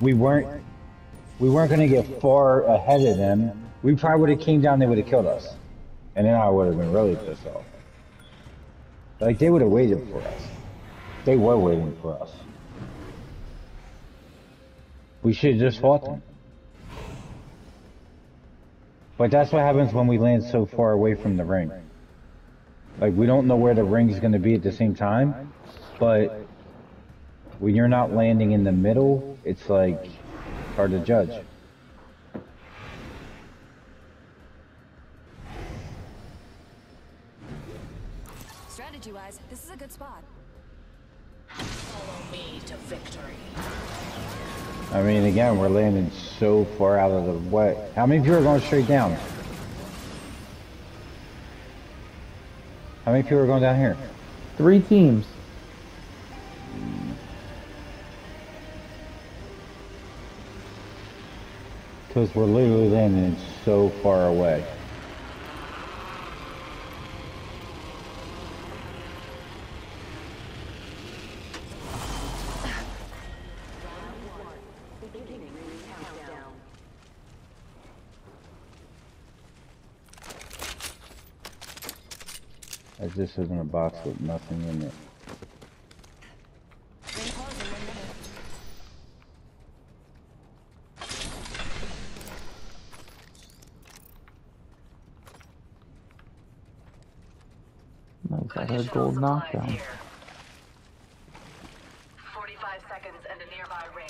we weren't we weren't gonna get far ahead of them. We probably would have came down, they would have killed us, and then I would have been really pissed off. Like they would have waited for us. They were waiting for us. We should have just fought them. But that's what happens when we land so far away from the ring. Like we don't know where the ring's gonna be at the same time, but when you're not landing in the middle, it's like hard to judge. Strategy wise, this is a good spot. Follow me to victory. I mean, again, we're landing so far out of the way. How many people are going straight down? How many people are going down here? Three teams. Because we're literally landing so far away. As this isn't a box with nothing in it. Ring close in one minute. Nice, I had a gold knockdown. here. 45 seconds and a nearby ring.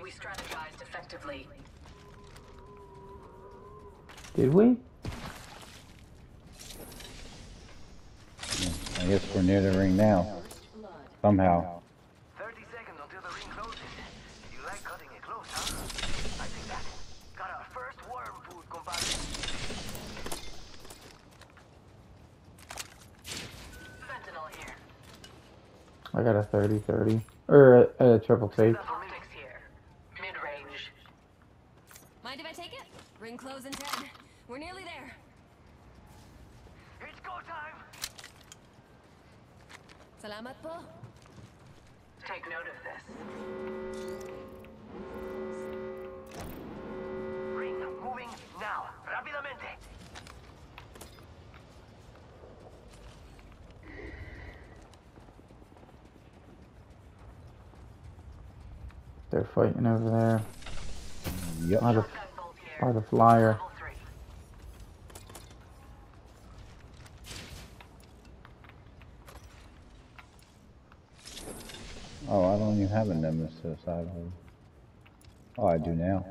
We strategized effectively. Did we? I guess we're near the ring now. Somehow. 30 seconds until the ring closes. You like cutting it close, huh? I think that. Got our first worm food, compadre. Sentinel here. I got a 30-30. Or a, a triple safe. They're fighting over there. Yep. By the, Gun bolt here. by the flyer. Oh, I don't even have a nemesis. I don't. Oh, I do now.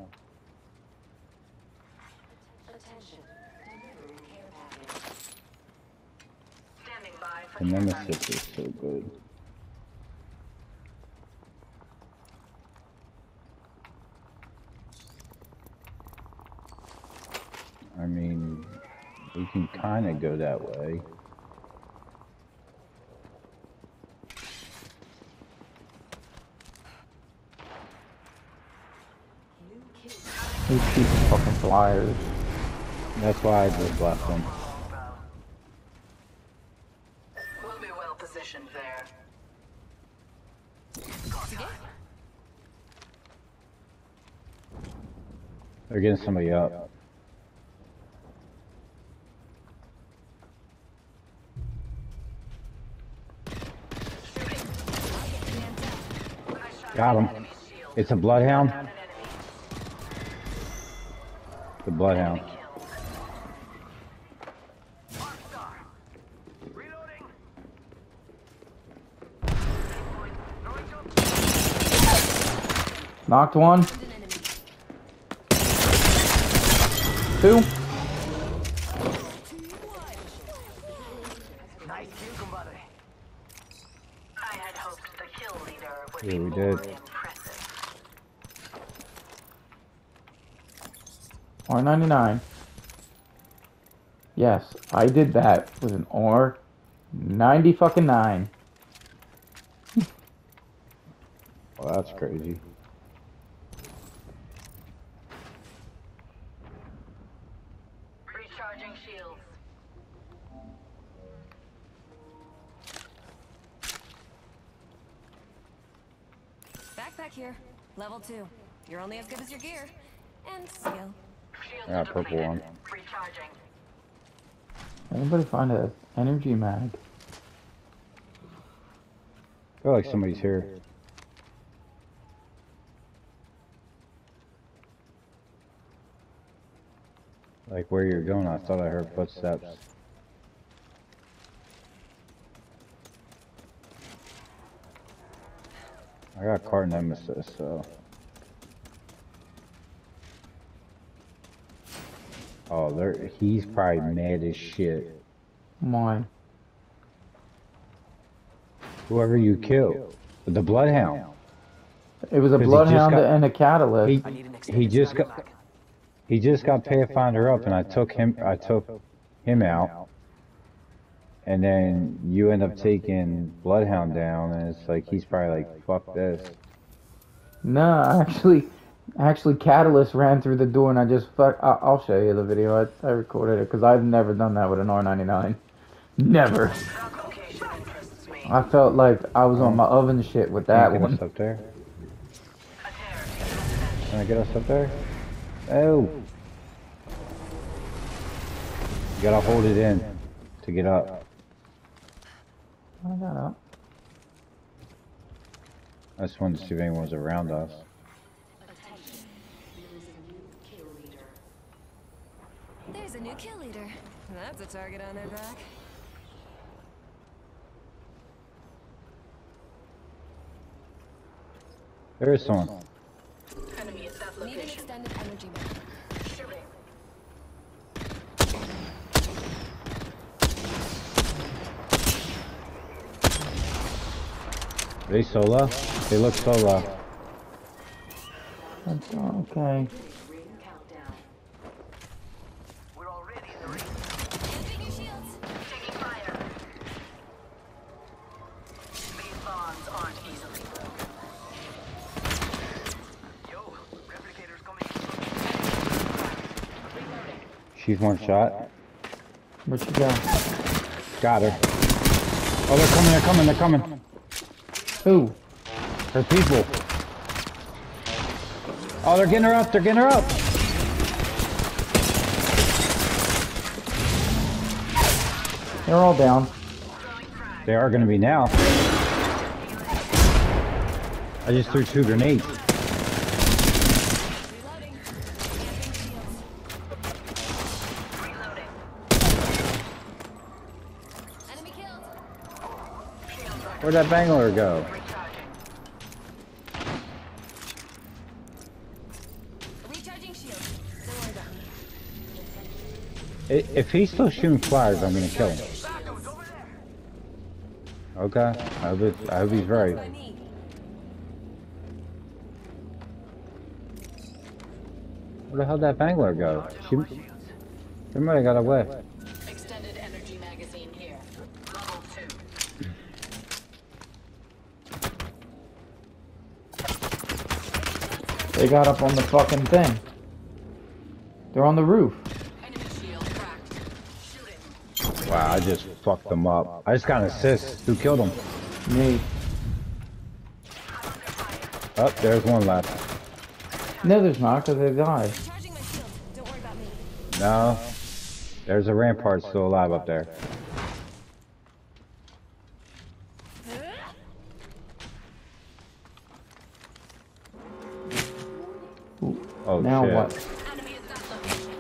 Standing by for The nemesis is so good. I mean, we can kind of go that way. These cheap fucking flyers. That's why I just left them. We'll be well positioned there. They're getting somebody up. Got him. It's a bloodhound. The bloodhound. Knocked one. Two. Nice kill, compadre. I had hoped the kill leader would Yeah, be we more did. impressive. R99. Yes, I did that with an R 90 fucking 9. Well, that's crazy. Purple depleted. on. Recharging. Anybody find a energy mag? I feel like somebody's here. Like where you're going, I thought I heard footsteps. I got cart nemesis, so. There. He's probably mad as shit. Why? Whoever you killed, the bloodhound. It was a bloodhound got- and a catalyst. He, I need an he just got he just got Pathfinder up, and I took him I took him out, and then you end up taking Bloodhound down, and it's like he's probably like fuck this. No, actually, actually, Catalyst ran through the door, and I just fuck. I- I'll show you the video. I, I recorded it because I've never done that with an R99. Never. That location interests me. I felt like I was on my oven shit with that get one. us up there? Can I get us up there? Oh. You gotta hold it in to get up. I got up. I just wanted to see if anyone was around us. There's a new kill leader. That's a target on their back. There is someone. Enemy at that Need an extended energy mag. Shooting. They solo? They look solo. That's- Okay. She's one shot. Where'd you go? Got her. Oh, they're coming, they're coming, they're coming. Who? Her people. Oh, they're getting her up, they're getting her up. They're all down. They are gonna be now. I just threw two grenades. Where'd that bangler go? Recharging. Recharging shields. Don't worry about me. I- If he's still shooting flares, I'm gonna kill him. Okay, I hope, it, I hope he's right. What I need. Where the hell did that bangler go? She, she might have got away. Extended energy magazine here. Level two. They got up on the fucking thing. They're on the roof. Enemy shield cracked. Shooting. Wow, I just fucked them up. I just got an assist. Who killed them? Me. Oh, there's one left. No, there's not, because they died. Recharging my shield. Don't worry about me. No. There's a rampart still alive up there. Oh now shit. what? Enemy at that location.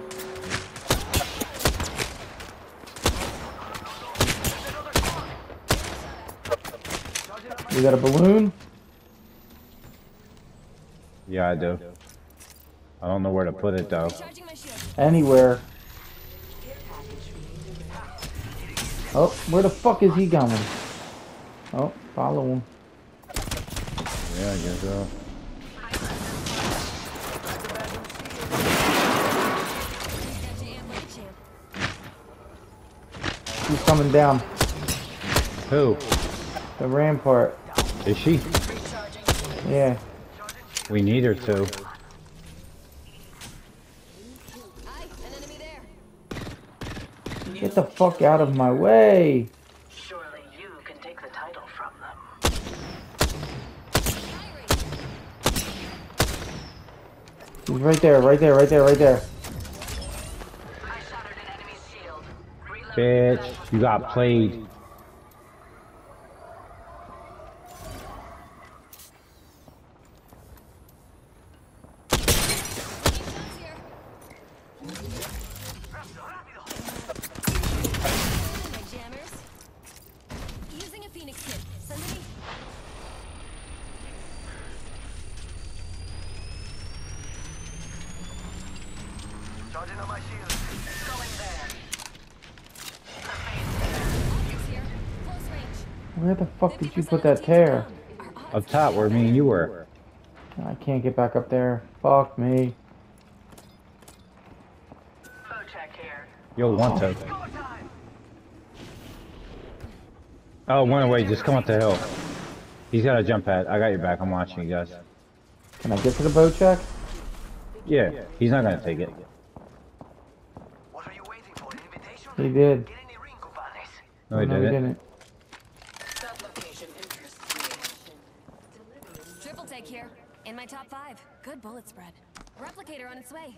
You got a balloon? Yeah, I do. I don't know where to put it though. Recharging my shield. Anywhere. Oh, where the fuck is he going? Oh, follow him. Yeah, I guess so. He's coming down. Who? The rampart. Is she? Yeah. We need her to. Aye, an enemy there. Get the fuck out of my way. Surely you can take the title from them. He's right there, right there, right there, right there. Bitch, you got played. Shots here. Sending my jammers. Using a phoenix kit. Somebody. Charging on my shield. Going there. Optics here. Close range. Where the fuck did you put that tear? down. Our Up top where me and you were. I can't get back up there. Fuck me. Bocek here. Yo, one to. Go. Oh, one away. Just come up the hill. He's got a jump pad. I got your back. I'm watching you guys. Can I get to the Bocek? Yeah, he's not gonna take it. What are you waiting for? Invitation? He did. Get any ring coupons. No, he no, he didn't. didn't. That location interests me. Triple take here. In my top five. Good bullet spread. Replicator on its way.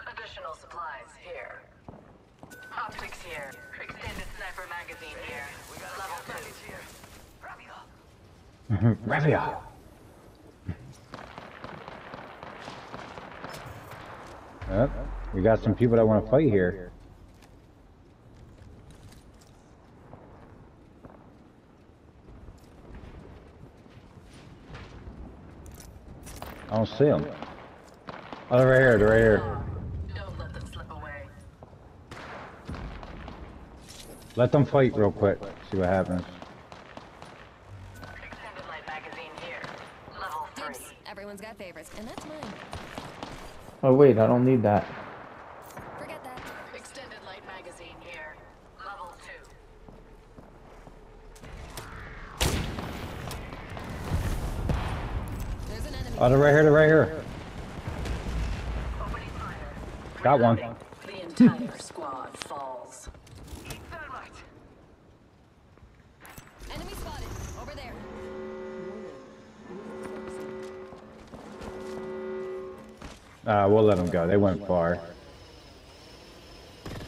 Additional supplies here. Optics here. Extended sniper magazine here. We got Level two. package here. Rápido. Ravia. Yep. We got some people that want to fight here. I don't see them. Oh, they're right here. They're right here. Don't let them slip away. Let them fight real quick. See what happens. Extended light magazine here. Level Dibs. three. Everyone's got favorites, and that's mine. Oh wait, I don't need that. There's an enemy. Oh, they're right here. They're right here. Got one. The entire squad falls. Thermite. Enemy spotted. Over there. Uh, we'll let them go. They went far.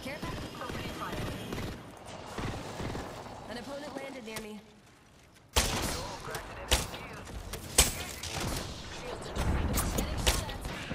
Care pack. Opening fire. An opponent landed near me. Oh, cracked an enemy shield. Getting shot at. Right here. Right here. We have 10 ram depth. Here come the jammers. Recharging my Oh no, there's another squad. Charging shields. Come on,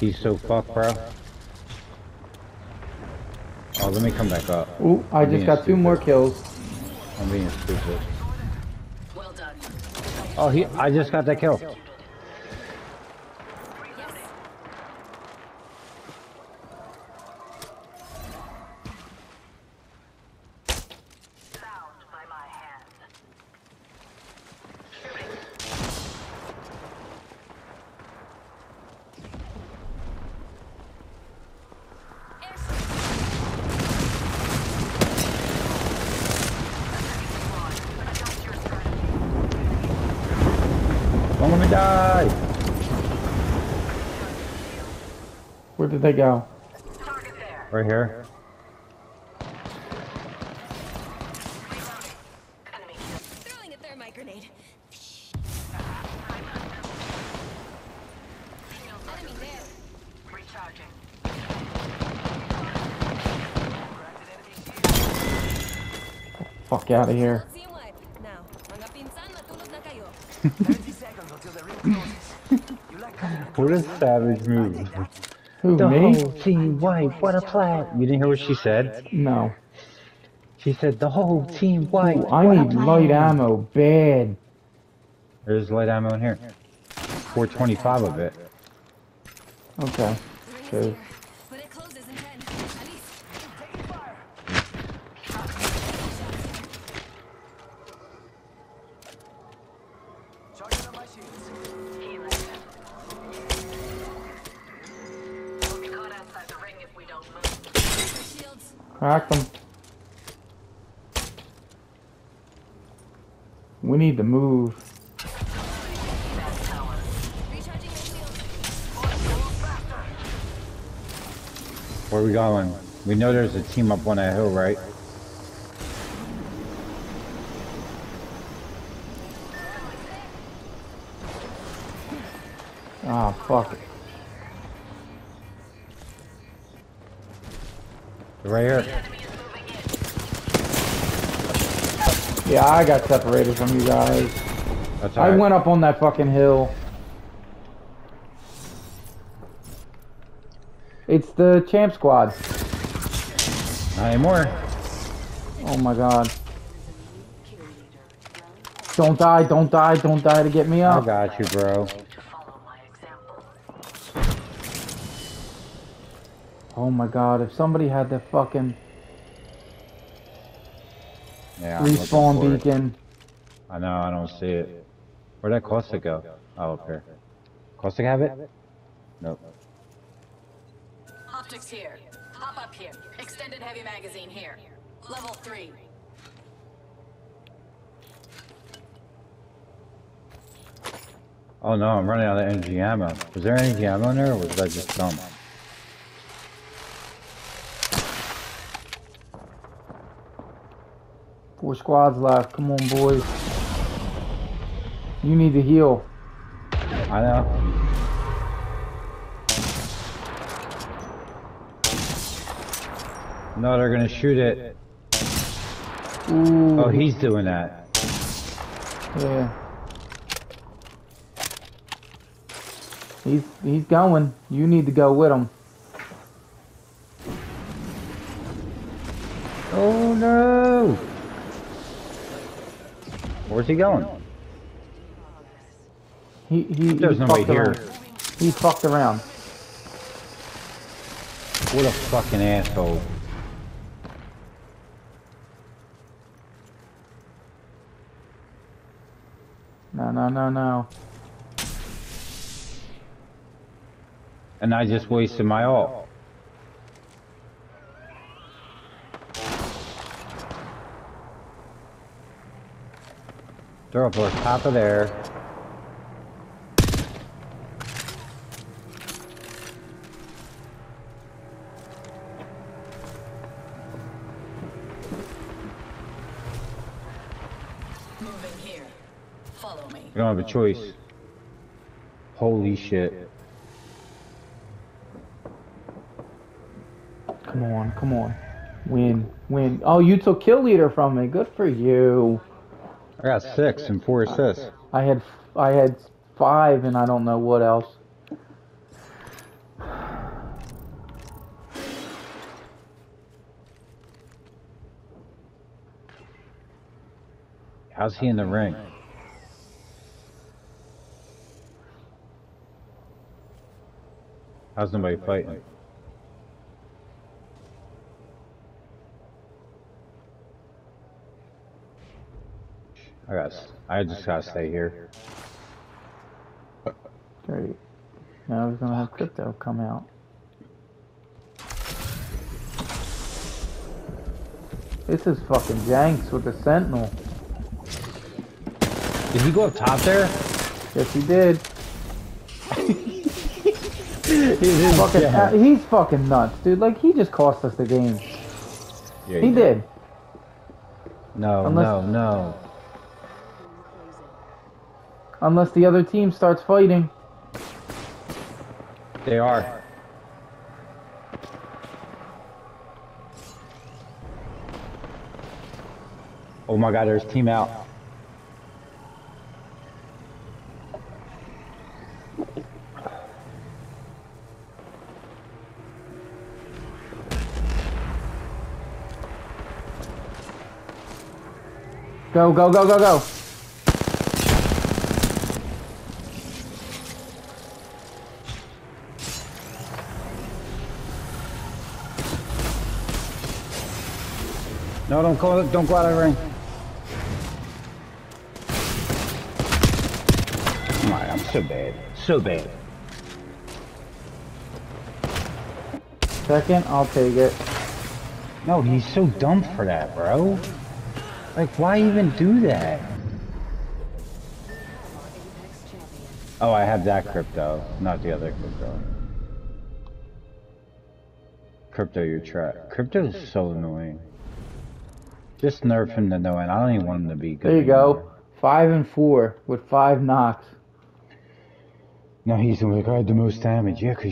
He's so fucked, bro. Oh, let me come back up. Ooh, I Being just got two more kills. I'm being stupid. Well done. Oh, he. I just got that kill. Yes. Bound by my hand. Shooting. Airstrike. Adjust your strategy. Don't let me die. Where did they go? Target there. Right here. Reloading. Enemy killed. Throwing a thermite grenade. Enemy there. Recharging. Cracked an enemy shield. Fuck out of here. Team wipe. Now, mga pinsan matulog na kayo. 30 seconds until the ring closes. You like cutting it What a close? savage I move. Who, The me? whole team white. What a plat. You didn't hear what she said? No. She said the whole team white. Ooh, I need light ammo bad. There's light ammo in here. 425 of it. Okay. The Them. We need to move. Recharging my shield. Where are we going? We know there's a team up on that hill, right? Ah, fuck it. Right here. Yeah, I got separated from you guys. I went up on that fucking hill. It's the champ squad. Not anymore. Oh my god. Don't die, don't die, don't die to get me out. I got you, bro. Oh my god, if somebody had the fucking Yeah. Respawn for it. beacon. I know. I don't see it. Where'd that Caustic go? Oh, up here. Caustic have it? Nope. Optics here. Hop up here. Extended heavy magazine here. Level three. Oh no, I'm running out of energy ammo. Was there energy ammo in there, or was that just dumb? Four squads left. Come on, boys. You need to heal. I know. No, they're gonna shoot it. Ooh. Oh, he's doing that. Yeah. He's he's going. You need to go with him. Oh no! Where's he going? He he. There's he nobody fucked here. around. He fucked around. What a fucking asshole. No no no no. And I just wasted my ult. They're up on top of there. Moving here. Follow me. We don't have a choice. Holy shit. Come on, come on. Win, win. Oh, you took kill leader from me. Good for you. I got six and four assists. I had I had five, and I don't know what else. How's he in the ring? How's nobody fighting? I got. I just gotta stay here. Great. Now we're gonna have crypto come out. This is fucking Janks with the Sentinel. Did he go up top there? Yes, he did. He's Fucking, uh, he's fucking nuts, dude. Like he just cost us the game. Yeah, He did. No, Unless- no, no. Unless the other team starts fighting. They are. Oh my god, there's team out. Go, go, go, go, go. No, don't go, don't go out of the ring. Come on, I'm so bad. So bad. Second, I'll take it. No, he's so dumb for that, bro. Like, why even do that? Oh, I have that crypto, not the other crypto. Crypto, you're trapped. Crypto is so annoying. Just nerf him to no end. I don't even want him to be good. There you go. Five and four with five knocks. No, he's the one I had the most damage. Yeah, 'cause